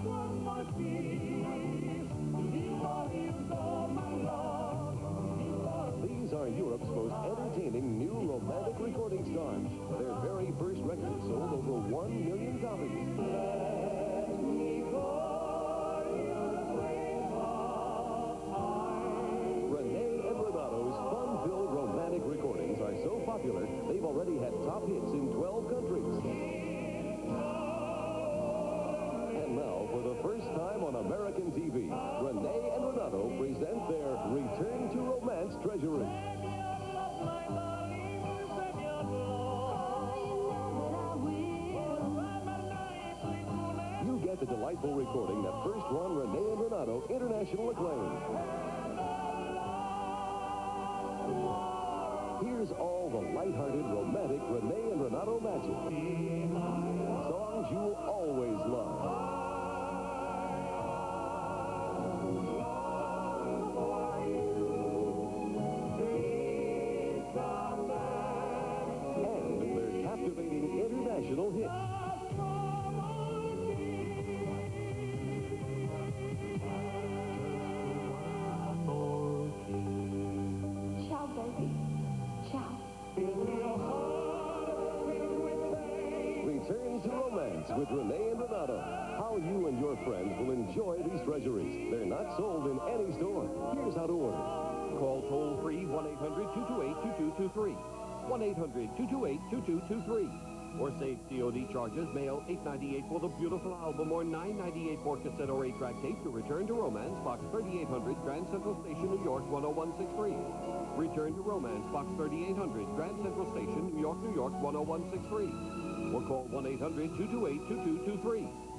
These are Europe's most entertaining new romantic recording stars. Their very first record sold over one million copies. Delightful recording that first won Renee and Renato international acclaim. Here's all the lighthearted, romantic Renee and Renato magic. With Renee and Renato. How you and your friends will enjoy these treasuries. They're not sold in any store. Here's how to order. Call toll-free 1-800-228-2223. 1-800-228-2223. Or save COD charges, mail 898 for the beautiful album or 998 for cassette or 8-track tape to Return to Romance, Box 3800, Grand Central Station, New York 10163. Return to Romance, Box 3800, Grand Central Station, New York, New York 10163. Or call 1-800-228-2223.